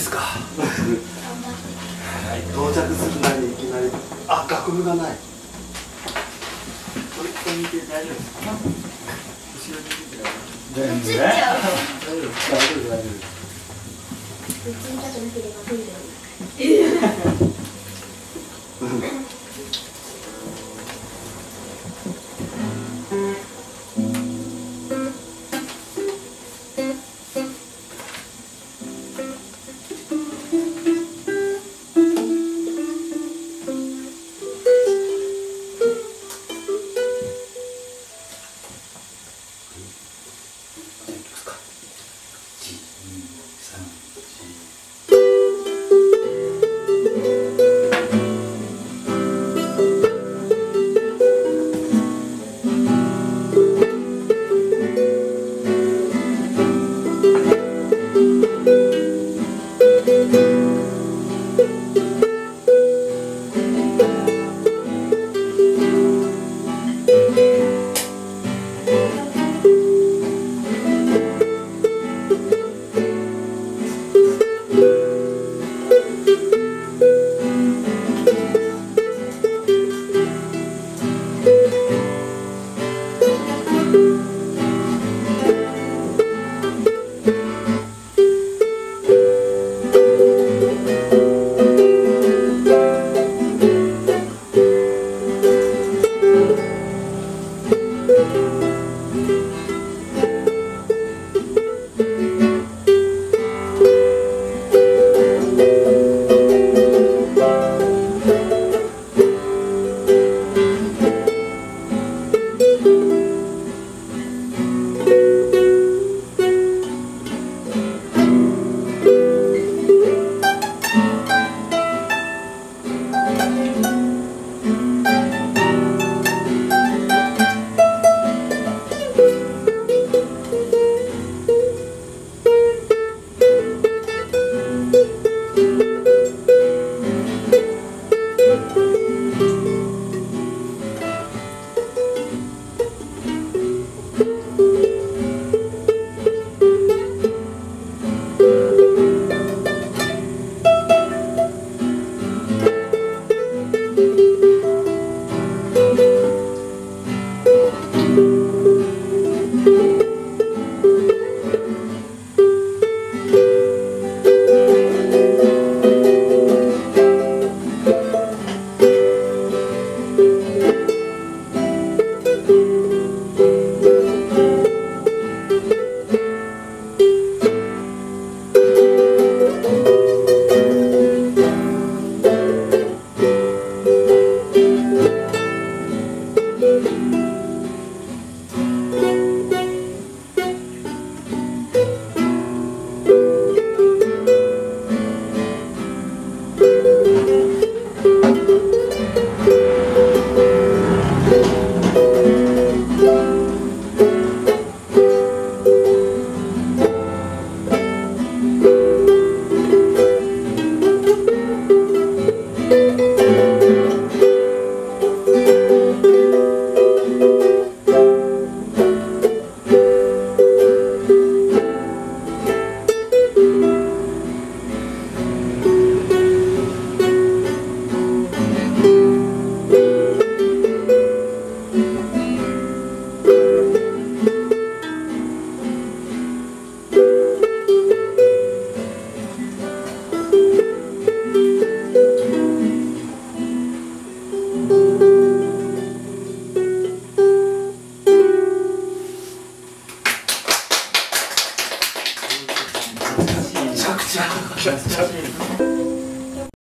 ですか？到着する前にいきなりあ楽譜がない。これ見て大丈夫ですか？後ろに見て大丈夫大丈夫。大丈夫懐かしい。